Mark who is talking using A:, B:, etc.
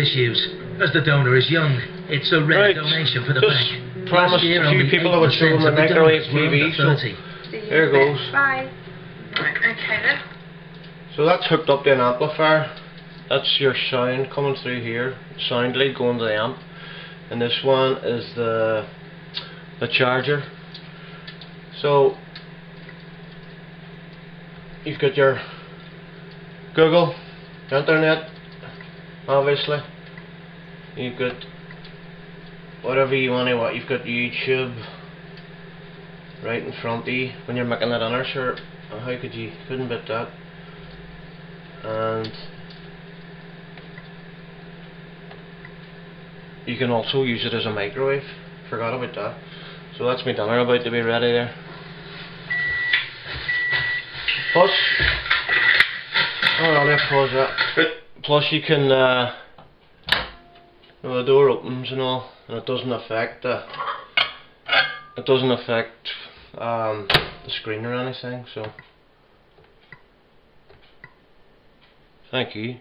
A: issues. As the donor is young, it's a rare
B: Right,
A: donation for the
B: just
A: bank.
B: promised
A: Last year,
B: a few people I would show them the
A: of the
B: microwave TV, so-
A: 30.
C: See you
B: There
C: in
B: goes.
C: Bye. Right, okay then.
B: So that's hooked up to an amplifier. That's your sound coming through here. Sound lead going to the amp. And this one is the the charger. So you've got your Google, internet, obviously. You've got whatever you want to what you've got YouTube right in front of you when you're making that inner shirt. How could you couldn't beat that? and you can also use it as a microwave forgot about that so that's my dinner about to be ready there plus hold let's pause that plus you can uh, well, the door opens and all and it doesn't affect the it doesn't affect um, the screen or anything so Thank you.